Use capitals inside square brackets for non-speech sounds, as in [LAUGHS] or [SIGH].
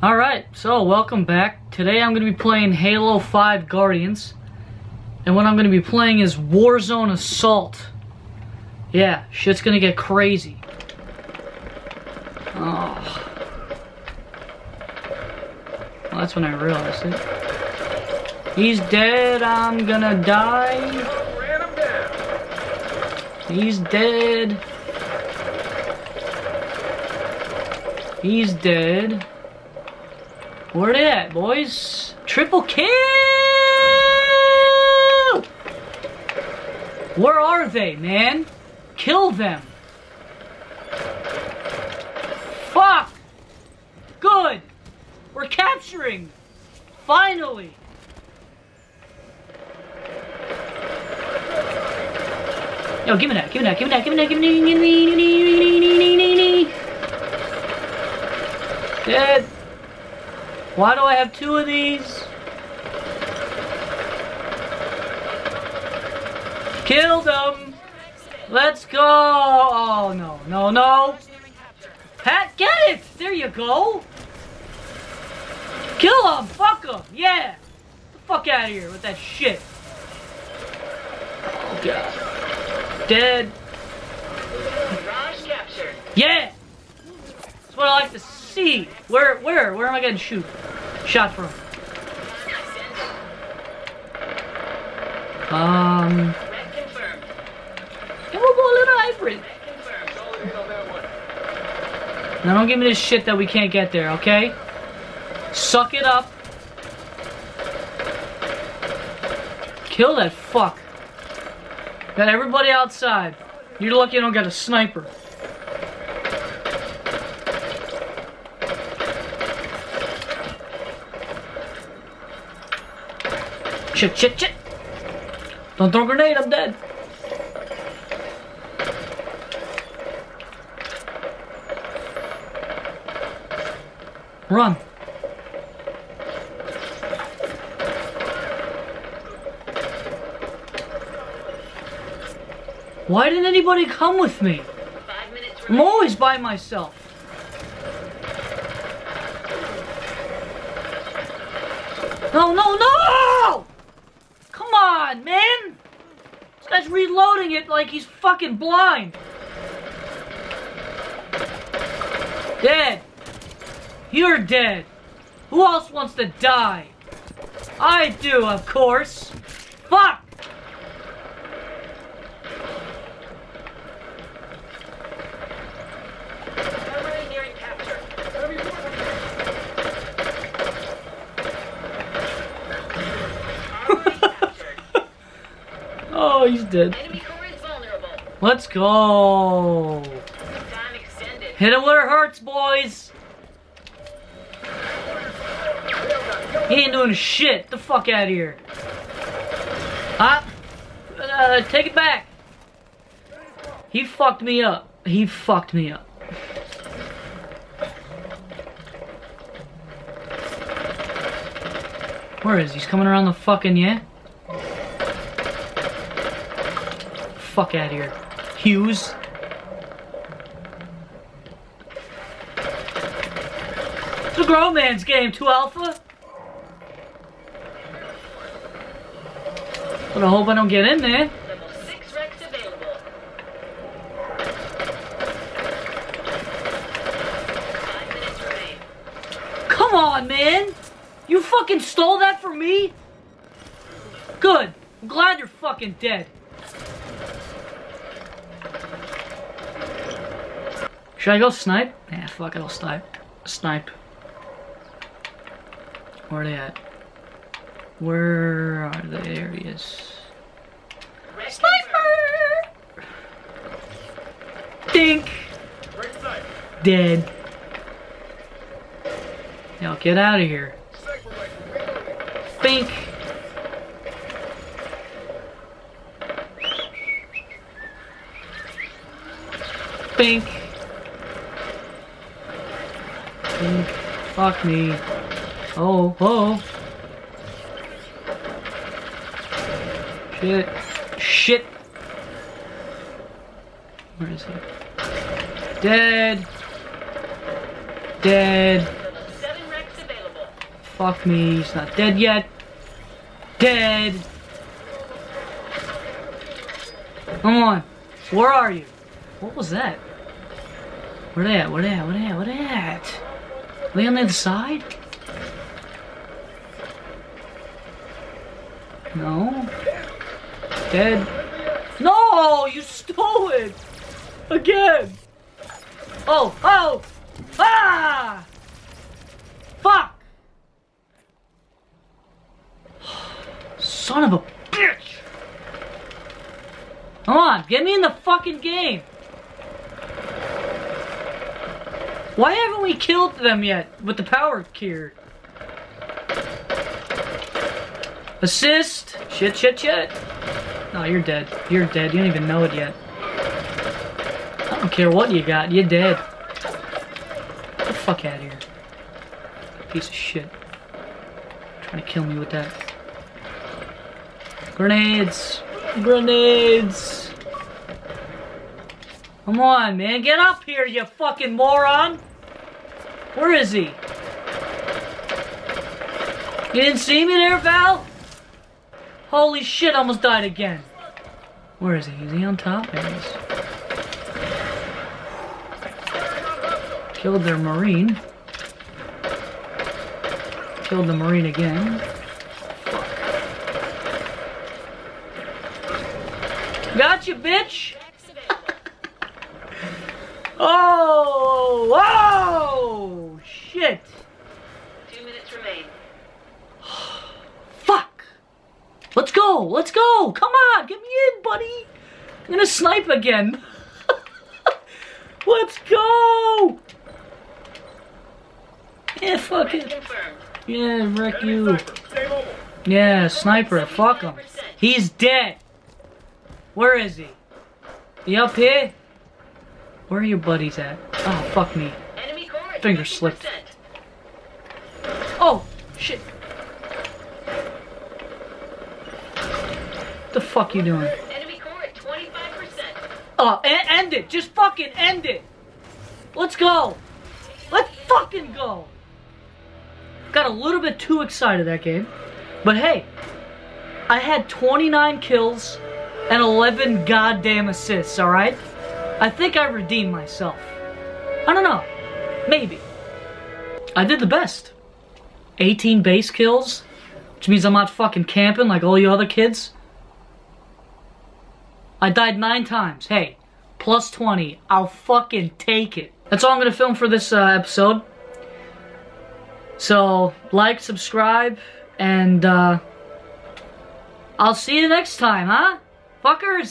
Alright, so welcome back. Today I'm going to be playing Halo 5 Guardians. And what I'm going to be playing is Warzone Assault. Yeah, shit's going to get crazy. Oh. Well, that's when I realized it. He's dead, I'm gonna die. He's dead. He's dead. Where they at, boys? Triple kill! Where are they, man? Kill them. Fuck! Good! We're capturing! Finally! Yo, give me that, give me that, give me that, give me that, give me that, give me, give me, give me, give me, give me. that, give me that, give me that, give me that. Dead. Why do I have two of these? Killed them. Let's go. Oh, no, no, no. Pat, get it. There you go. Kill them! Fuck them! Yeah. The fuck out of here with that shit. Oh, God. Dead. Yeah. That's what I like to see. Where, where, where am I getting shoot? Shot from? Um. Give a little hybrid. Now don't give me this shit that we can't get there, okay? Suck it up. Kill that fuck. Got everybody outside. You're lucky I don't got a sniper. Shit, shit, shit. Don't throw a grenade, I'm dead. Run. Why didn't anybody come with me? I'm always by myself. No, no, no! On, man! This guy's reloading it like he's fucking blind. Dead. You're dead. Who else wants to die? I do, of course. Fuck! oh, he's dead. Let's go. Hit him where it hurts, boys. He ain't doing shit. The fuck out of here. Huh? Uh, take it back. He fucked me up. He fucked me up. Where is he? He's coming around the fucking, yeah? Fuck out of here. Hughes. It's a grown man's game, 2 Alpha. But I hope I don't get in there. Come on, man! You fucking stole that from me? Good. I'm glad you're fucking dead. Should I go snipe? Yeah, fuck it, I'll snipe. Snipe. Where are they at? Where are the areas? Sniper! Dink! Dead. Now get out of here. Bink! Bink! Fuck me. Oh, oh. Shit. Shit. Where is he? Dead. Dead. Fuck me, he's not dead yet. Dead. Come on. Where are you? What was that? Where they at? Where they at? Where they at? Where they at? Are they on the other side? No. Dead. No! You stole it! Again! Oh! Oh! Ah! Fuck! Son of a bitch! Come on, get me in the fucking game! Why haven't we killed them yet with the power cured? Assist! Shit, shit, shit! No, you're dead. You're dead. You don't even know it yet. I don't care what you got. You're dead. Get the fuck out of here. Piece of shit. Trying to kill me with that. Grenades! Grenades! Come on, man. Get up here, you fucking moron! Where is he? You didn't see me there, Val? Holy shit, almost died again. Where is he? Is he on top? There he is. Killed their marine. Killed the marine again. Got you, bitch! [LAUGHS] oh! Oh! Shit! Two minutes remain. Fuck! Let's go! Let's go! Come on! Get me in, buddy! I'm gonna snipe again. [LAUGHS] Let's go! Yeah, fuck it. Yeah, wreck you. Yeah, sniper. Fuck him. He's dead. Where is he? He up here? Where are your buddies at? Oh, fuck me. Enemy core at Finger 50%. slipped. Oh, shit. What the fuck you doing? Enemy core at 25%. Oh, uh, e- end it. Just fucking end it. Let's go. Let's fucking go. Got a little bit too excited that game. But hey, I had 29 kills and 11 goddamn assists, alright? I think I redeemed myself. I don't know. Maybe. I did the best. 18 base kills, which means I'm not fucking camping like all you other kids. I died nine times. Hey, plus 20. I'll fucking take it. That's all I'm gonna film for this uh, episode. So, like, subscribe, and uh, I'll see you next time, huh? Fuckers!